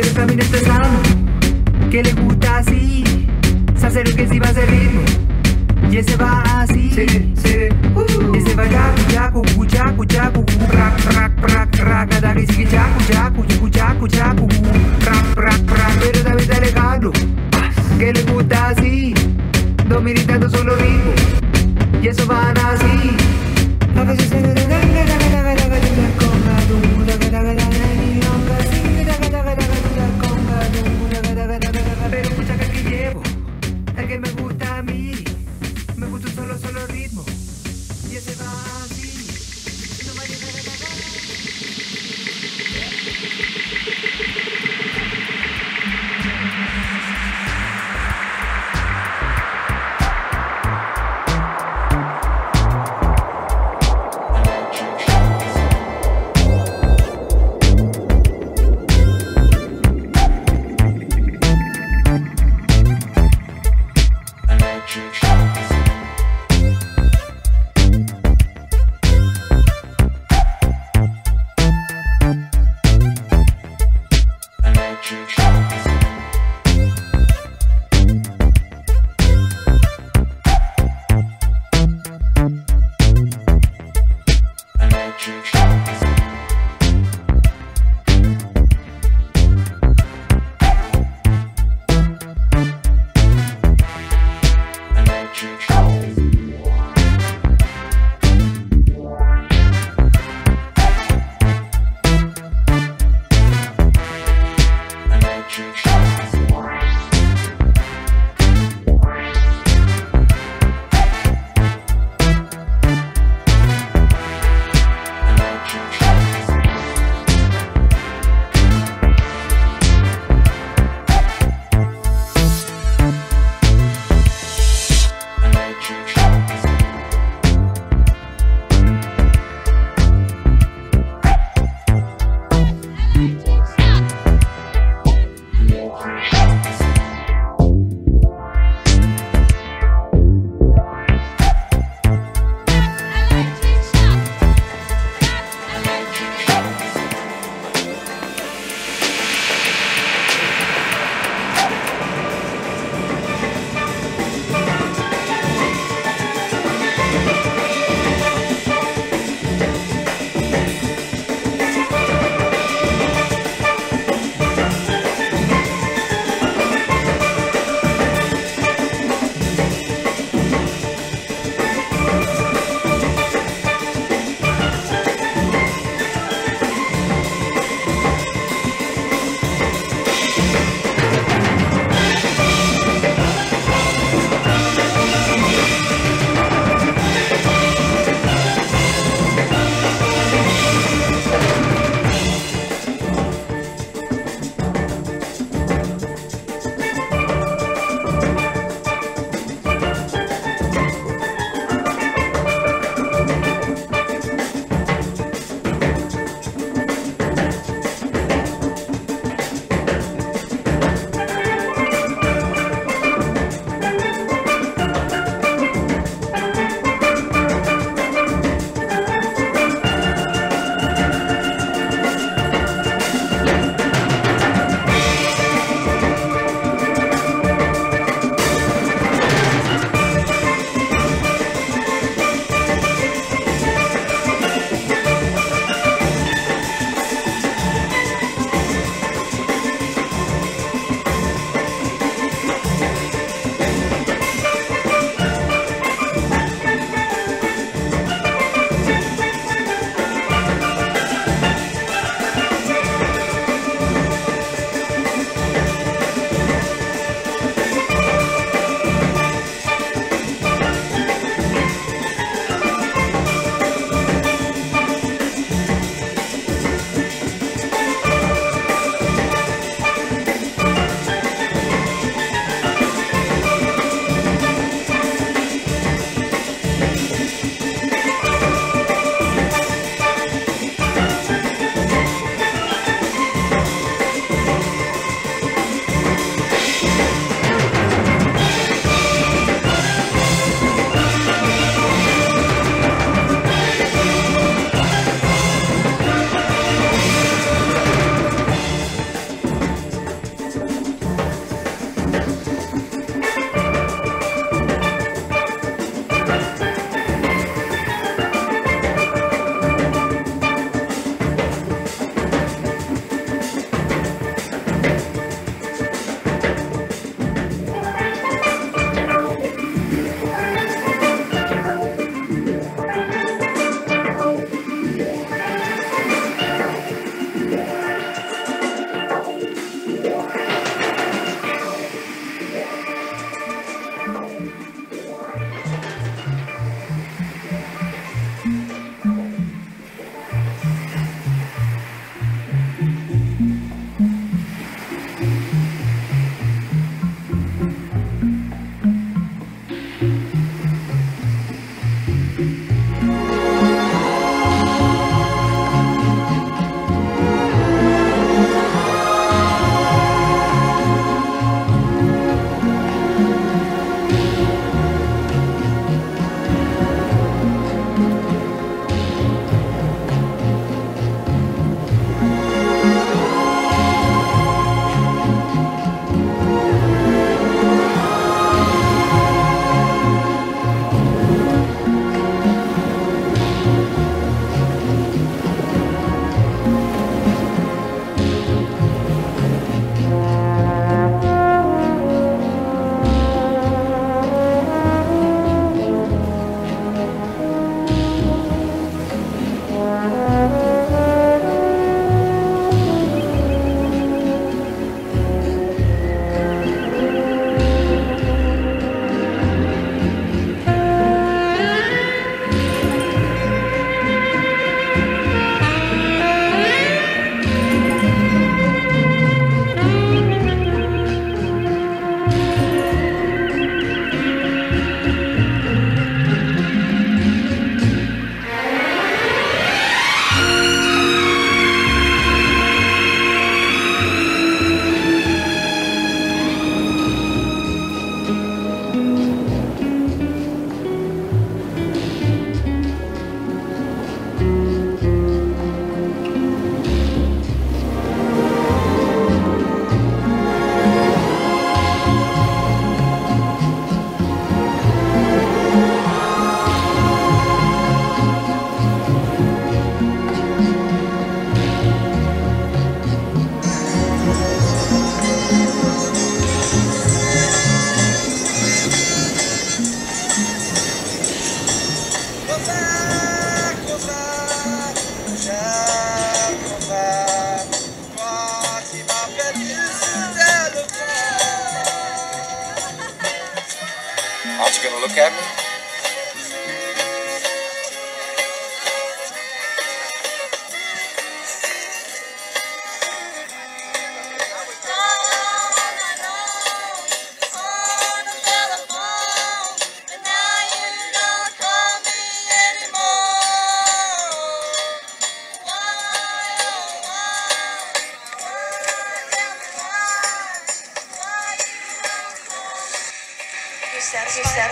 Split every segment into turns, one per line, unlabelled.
pero está bien estresado, que le gusta así, se que si va a ese ritmo, y ese va así,
sí, sí. Uh.
ese va yaku, yaku, cuchacu, chacu, rack, rack, rack, rack, cada que sigue chacu, chacu, chacu, chacu, rack, rack, rack, pero también está Alejandro, que le gusta así, dominando solo ritmo, y eso van así, a
veces se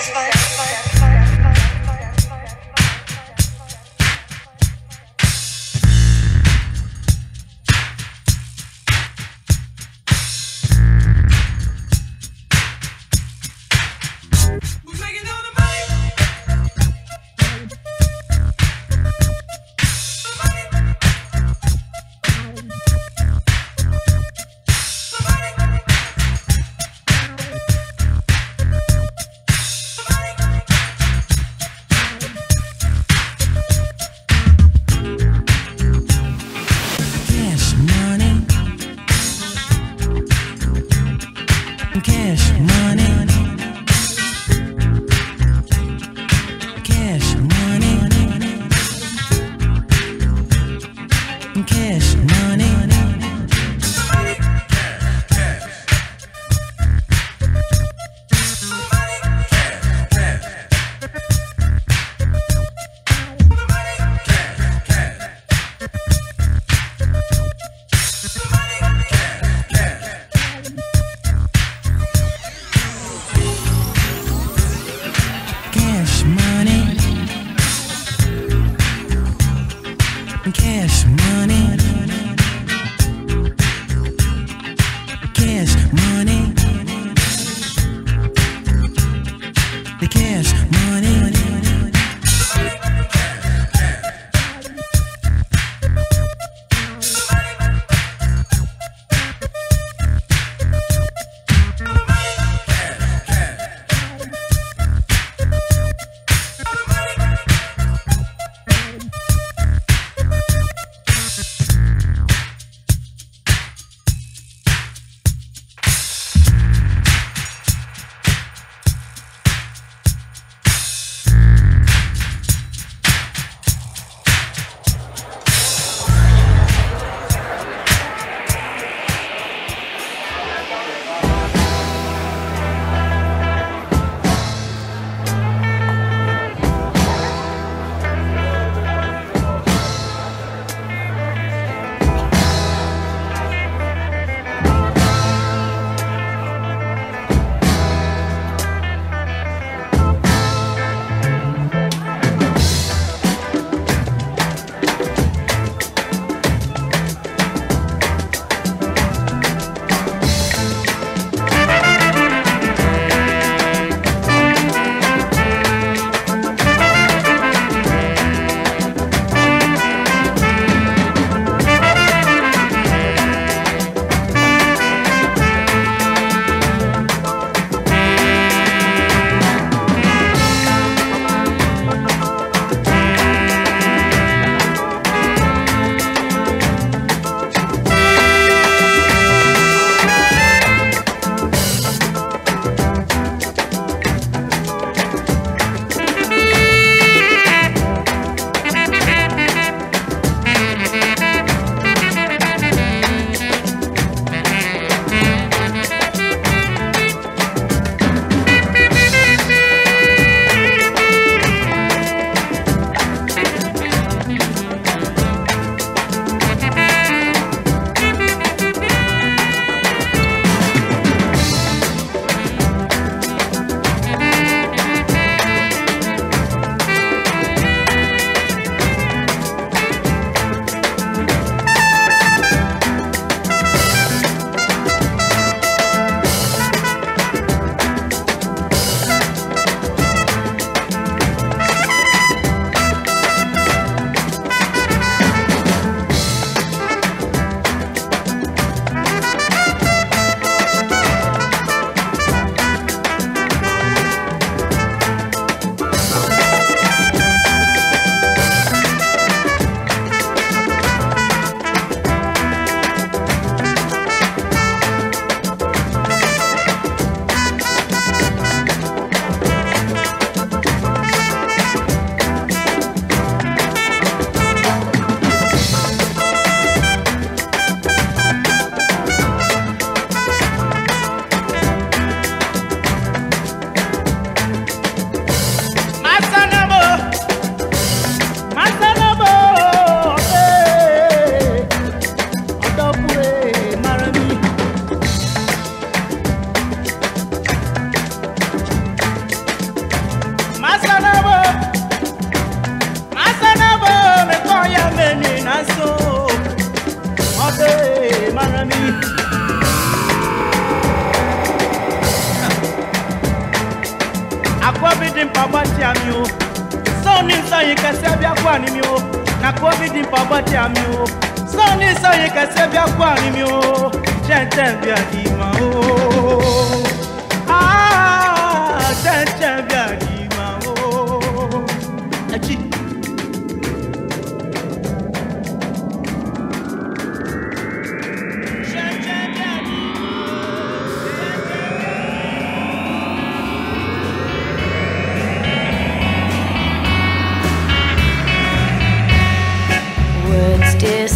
That's
why.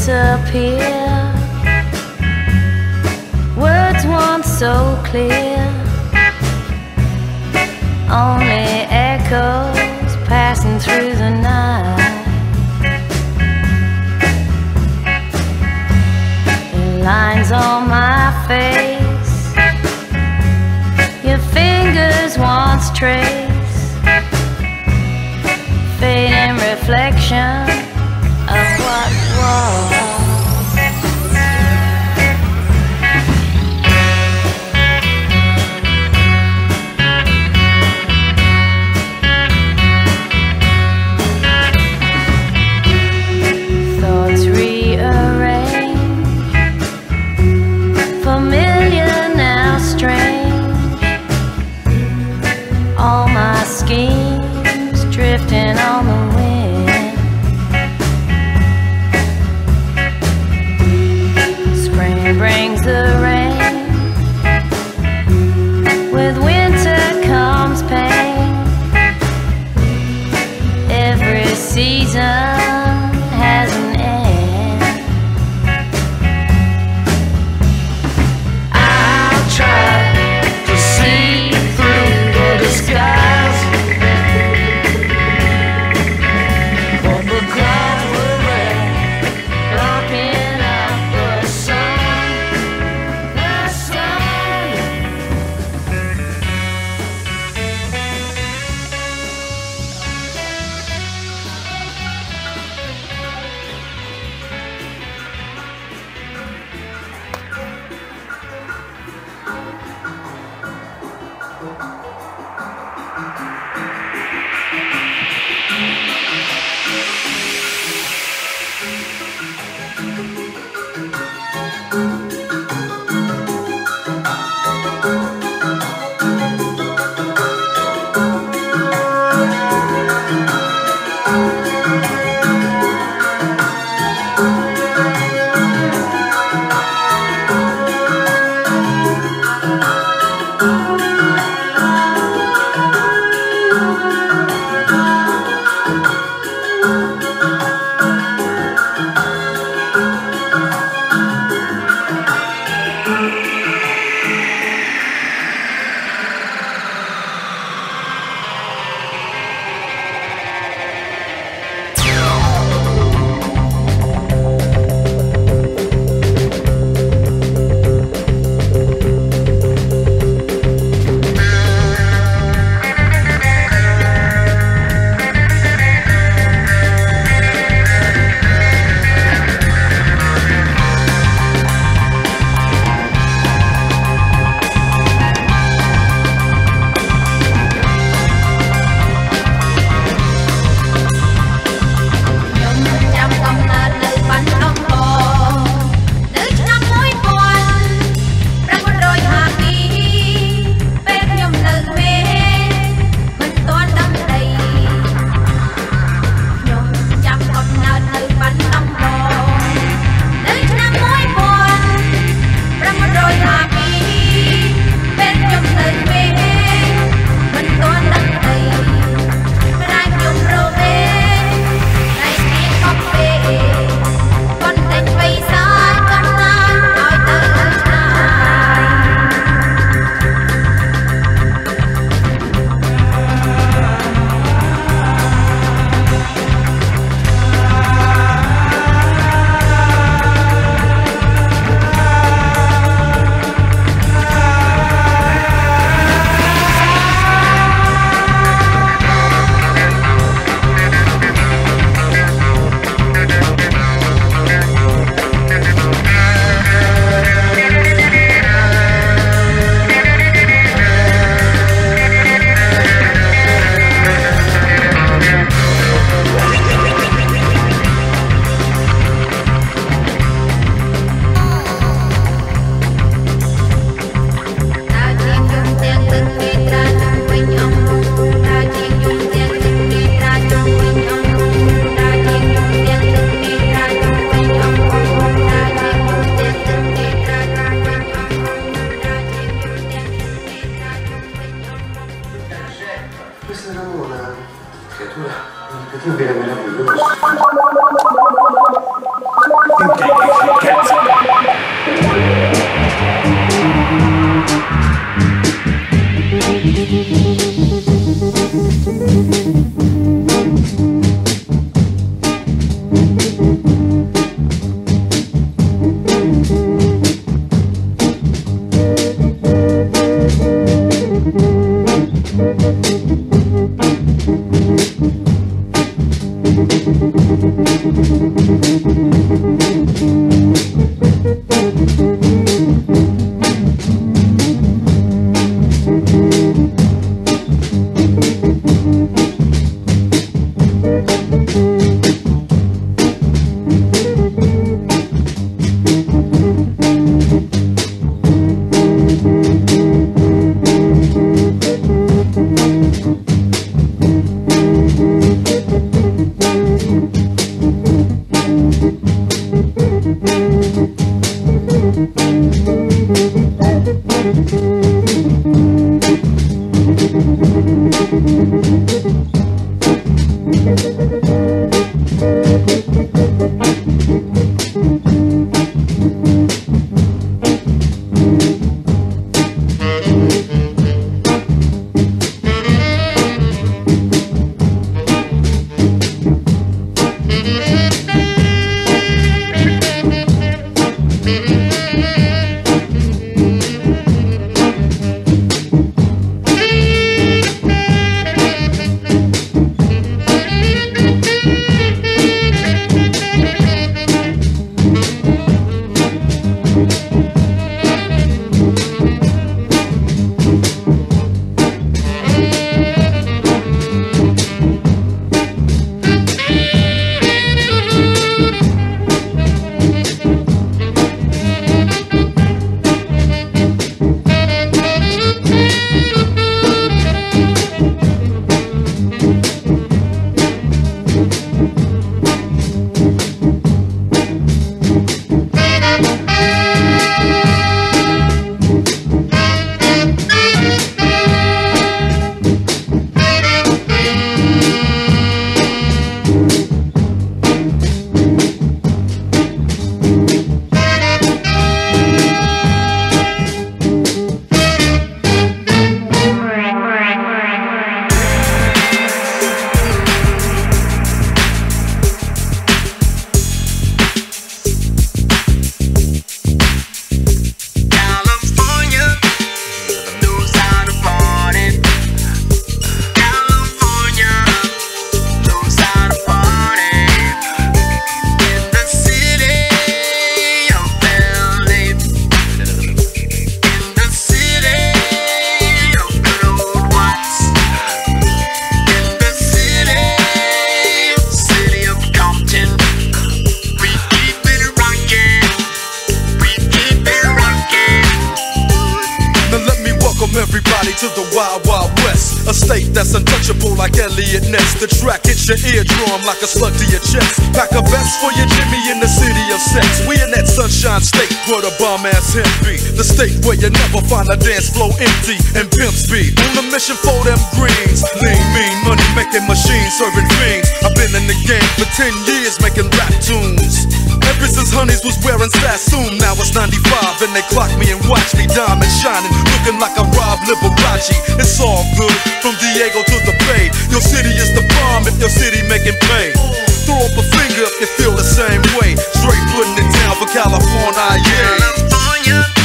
disappear. Words once so clear, only echoes passing through the night. Lines on my face, your fingers once trace, fading reflection of what.
Wow. season. Wild West. A state that's untouchable like Eliot Ness. The track hits your eardrum like a slug to your chest. Pack a vest for your Jimmy in the city of sex. We in that sunshine state where the bomb ass hemp be. The state where you never find a dance floor empty and pimp speed. On a mission for them greens. Lean, mean, money making machines serving fiends. I've been in the game for 10 years making rap tunes. Ever since Honeys was wearing Sassoon, now it's 95 and they clock me and watch me diamond shining, looking like a Rob Liberace. It's all good from Diego to the Bay. Your city is the bomb if your city making pay. Throw up a finger if you feel the same way. Straight putting it down for California, yeah. West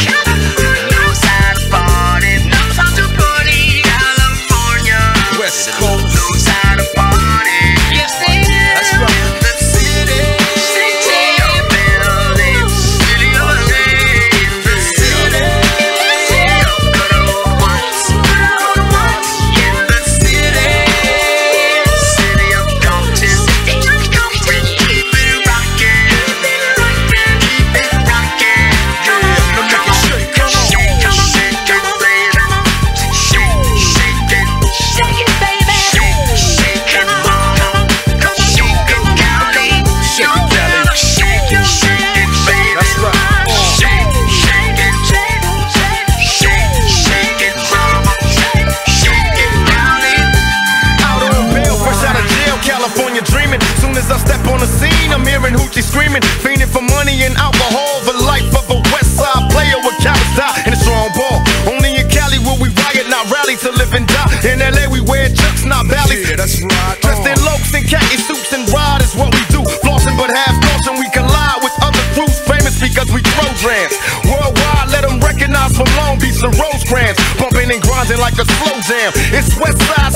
West Side,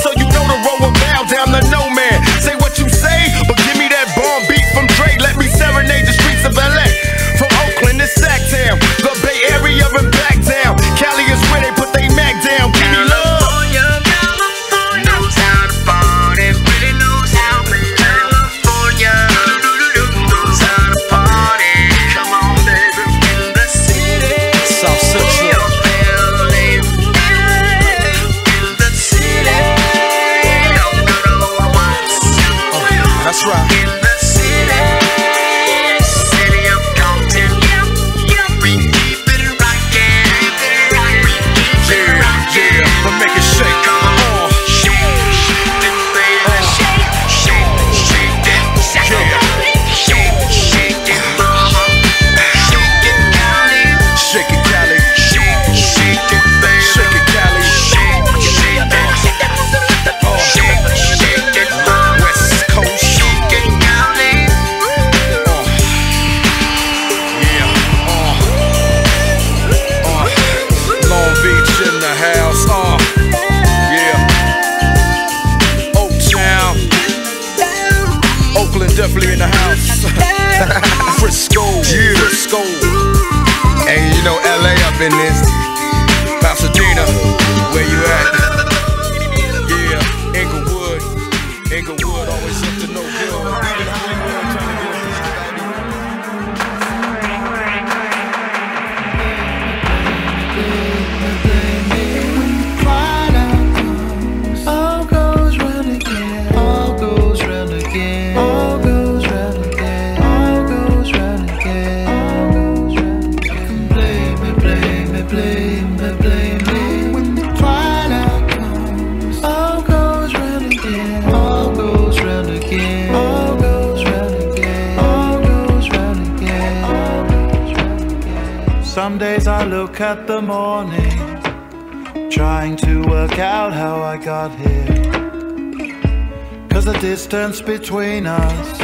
distance between us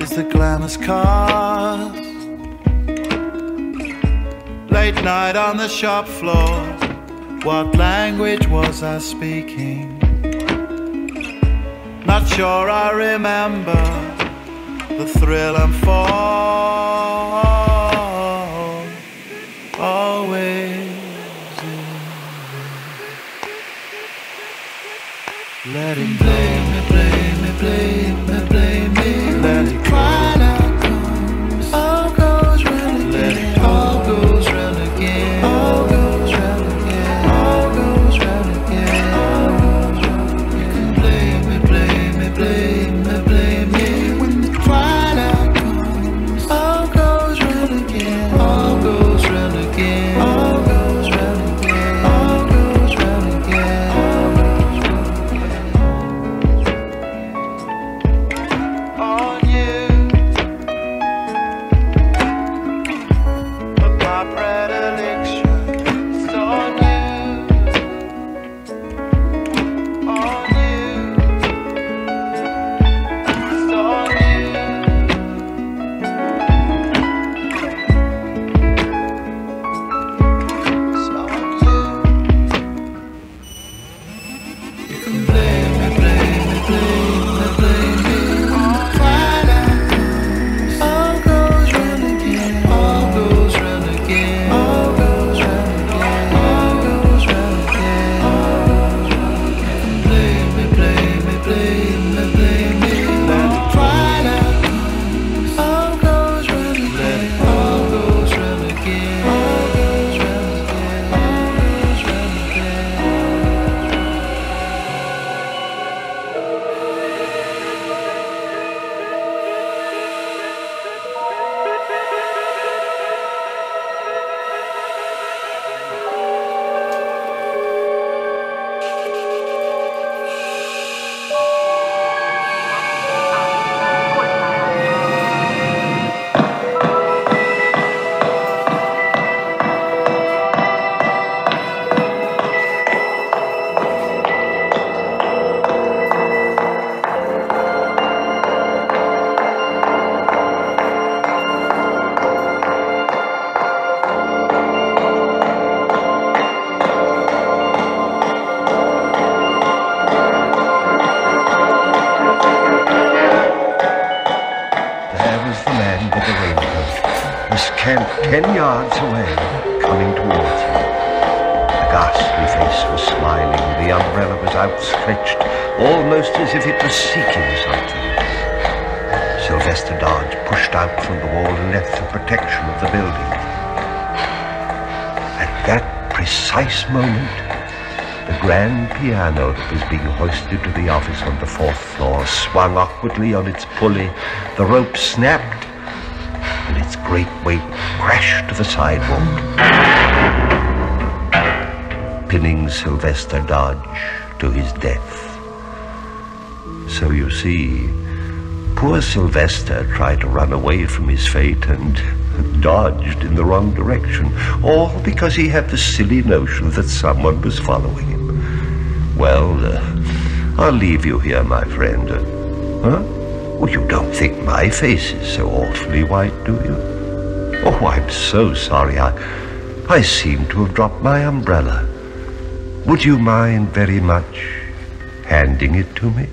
is the glamorous cars. Late night on the shop floor, what language was I speaking? Not sure I remember the thrill and fall.
Ghastly face was smiling, the umbrella was outstretched, almost as if it was seeking something. Sylvester Dodge pushed out from the wall and left the protection of the building. At that precise moment, the grand piano that was being hoisted to the office on the fourth floor swung awkwardly on its pulley, the rope snapped, and its great weight crashed to the sidewalk, pinning Sylvester Dodge to his death. So you see, poor Sylvester tried to run away from his fate and dodged in the wrong direction, all because he had the silly notion that someone was following him. Well, uh, I'll leave you here, my friend. Uh, huh? Well, you don't think my face is so awfully white, do you? Oh, I'm so sorry. I, I seem to have dropped my umbrella. Would you mind very much handing it to me?